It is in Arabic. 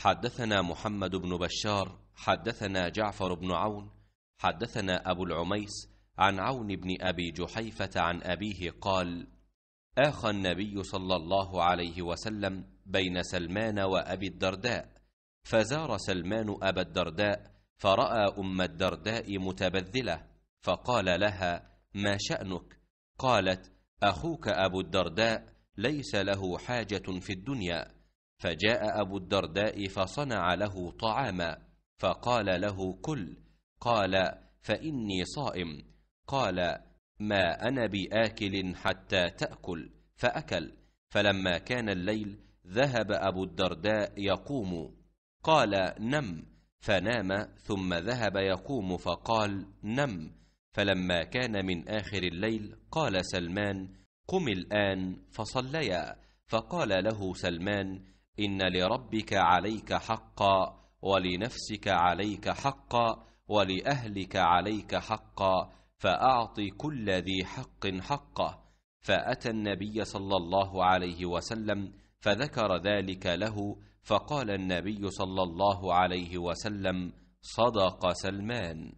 حدثنا محمد بن بشار حدثنا جعفر بن عون حدثنا أبو العميس عن عون بن أبي جحيفة عن أبيه قال آخى النبي صلى الله عليه وسلم بين سلمان وأبي الدرداء فزار سلمان أبا الدرداء فرأى أم الدرداء متبذلة فقال لها ما شأنك؟ قالت أخوك أبو الدرداء ليس له حاجة في الدنيا. فجاء أبو الدرداء فصنع له طعاما فقال له كل قال فإني صائم. قال ما أنا بآكل حتى تأكل فأكل. فلما كان الليل ذهب أبو الدرداء يقوم. قال نم. فنام ثم ذهب يقوم فقال نم. فلما كان من آخر الليل قال سلمان قم الآن فصليا. فقال له سلمان إن لربك عليك حقا ولنفسك عليك حقا ولأهلك عليك حقا فأعط كل ذي حق حقه. فأتى النبي صلى الله عليه وسلم فذكر ذلك له فقال النبي صلى الله عليه وسلم صدق سلمان.